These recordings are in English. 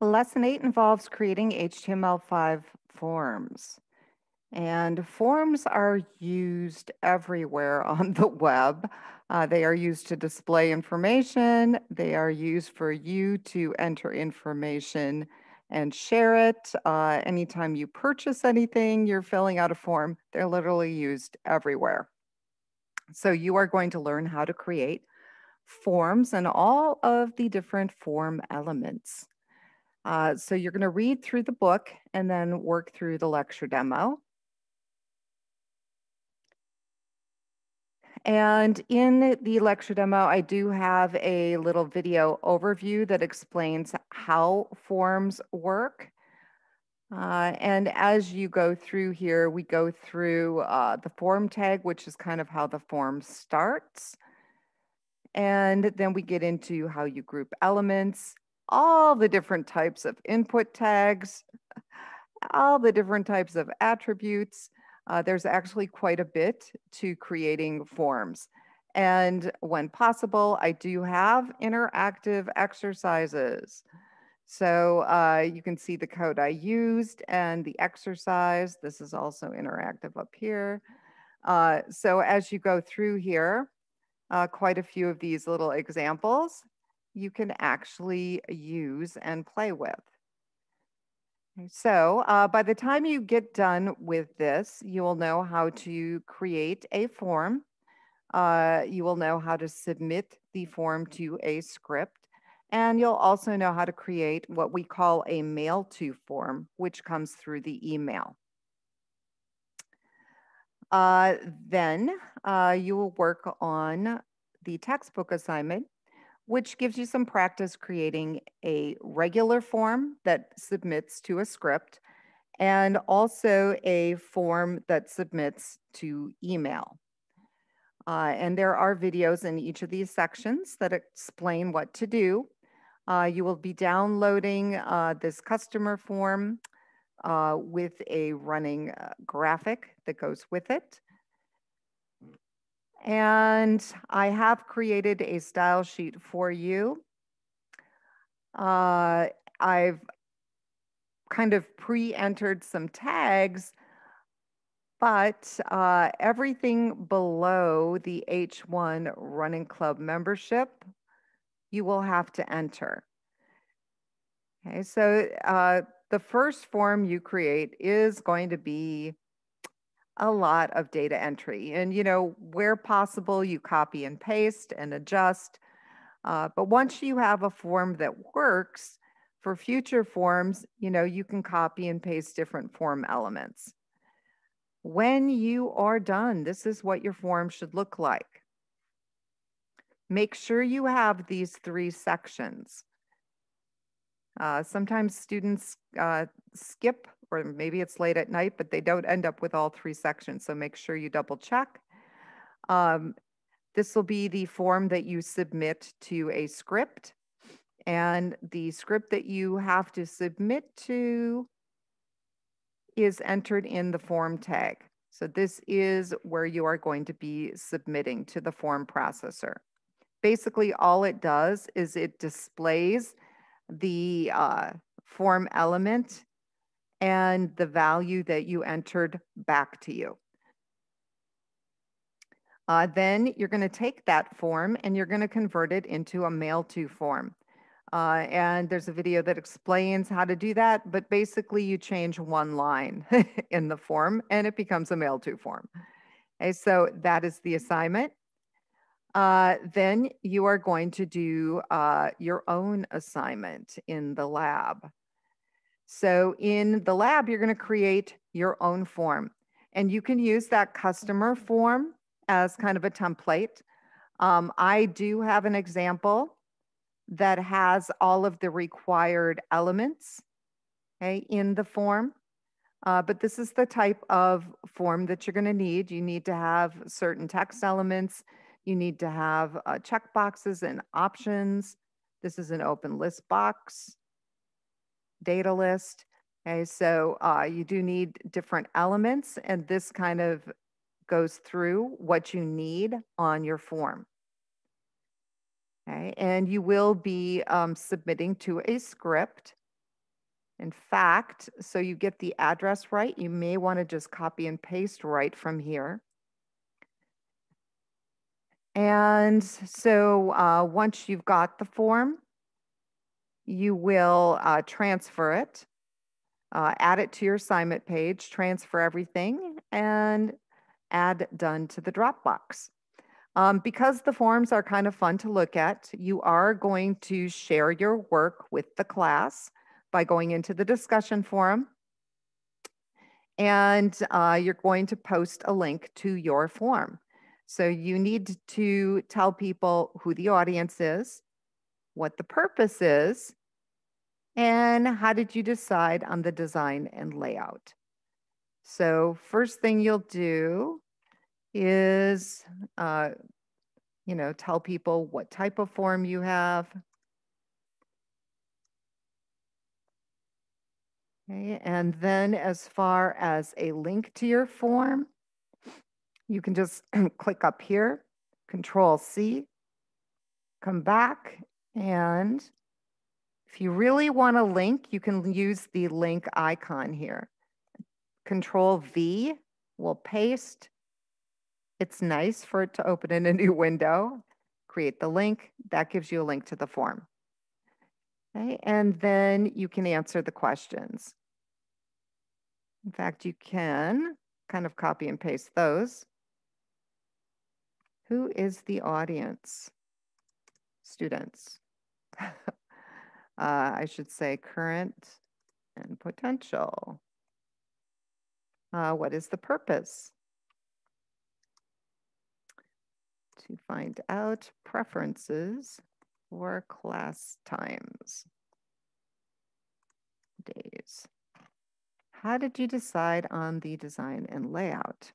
Lesson 8 involves creating HTML5 forms. And forms are used everywhere on the web. Uh, they are used to display information. They are used for you to enter information and share it. Uh, anytime you purchase anything, you're filling out a form. They're literally used everywhere. So you are going to learn how to create forms and all of the different form elements. Uh, so you're going to read through the book and then work through the lecture demo. And in the lecture demo, I do have a little video overview that explains how forms work. Uh, and as you go through here, we go through uh, the form tag, which is kind of how the form starts. And then we get into how you group elements, all the different types of input tags, all the different types of attributes. Uh, there's actually quite a bit to creating forms. And when possible, I do have interactive exercises. So uh, you can see the code I used and the exercise. This is also interactive up here. Uh, so as you go through here, uh, quite a few of these little examples you can actually use and play with. So uh, by the time you get done with this, you will know how to create a form. Uh, you will know how to submit the form to a script. And you'll also know how to create what we call a mail to form, which comes through the email. Uh, then uh, you will work on the textbook assignment which gives you some practice creating a regular form that submits to a script and also a form that submits to email. Uh, and there are videos in each of these sections that explain what to do. Uh, you will be downloading uh, this customer form uh, with a running uh, graphic that goes with it. And I have created a style sheet for you. Uh, I've kind of pre-entered some tags, but uh, everything below the H1 Running Club membership, you will have to enter. Okay, so uh, the first form you create is going to be a lot of data entry. And, you know, where possible, you copy and paste and adjust. Uh, but once you have a form that works for future forms, you know, you can copy and paste different form elements. When you are done, this is what your form should look like. Make sure you have these three sections. Uh, sometimes students uh, skip or maybe it's late at night, but they don't end up with all three sections. So make sure you double check. Um, this will be the form that you submit to a script. And the script that you have to submit to is entered in the form tag. So this is where you are going to be submitting to the form processor. Basically, all it does is it displays the uh, form element and the value that you entered back to you. Uh, then you're going to take that form and you're going to convert it into a mail to form. Uh, and there's a video that explains how to do that, but basically you change one line in the form and it becomes a mail to form. Okay, so that is the assignment. Uh, then you are going to do uh, your own assignment in the lab. So in the lab, you're going to create your own form and you can use that customer form as kind of a template. Um, I do have an example that has all of the required elements okay, in the form. Uh, but this is the type of form that you're going to need. You need to have certain text elements. You need to have uh, check boxes and options. This is an open list box data list. Okay, so uh, you do need different elements, and this kind of goes through what you need on your form. Okay, and you will be um, submitting to a script. In fact, so you get the address right, you may want to just copy and paste right from here. And so uh, once you've got the form, you will uh, transfer it, uh, add it to your assignment page, transfer everything, and add done to the Dropbox. Um, because the forms are kind of fun to look at, you are going to share your work with the class by going into the discussion forum. And uh, you're going to post a link to your form. So you need to tell people who the audience is, what the purpose is, and how did you decide on the design and layout. So first thing you'll do is, uh, you know, tell people what type of form you have. Okay, and then as far as a link to your form, you can just click up here, Control C, come back, and if you really want a link, you can use the link icon here. Control V will paste. It's nice for it to open in a new window. Create the link, that gives you a link to the form. Okay, and then you can answer the questions. In fact, you can kind of copy and paste those. Who is the audience? Students. uh, I should say current and potential. Uh, what is the purpose? To find out preferences for class times, days. How did you decide on the design and layout?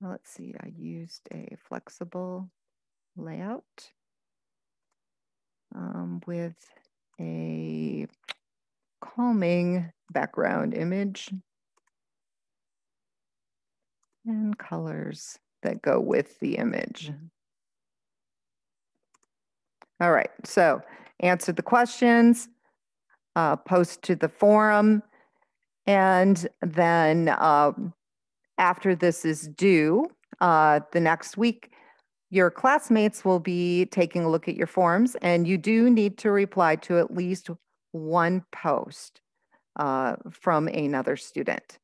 let's see, I used a flexible layout um, with a calming background image and colors that go with the image. All right, so answer the questions, uh, post to the forum, and then uh, after this is due, uh, the next week, your classmates will be taking a look at your forms, and you do need to reply to at least one post uh, from another student.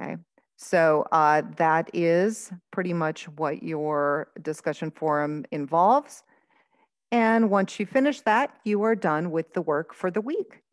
Okay, so uh, that is pretty much what your discussion forum involves. And once you finish that, you are done with the work for the week.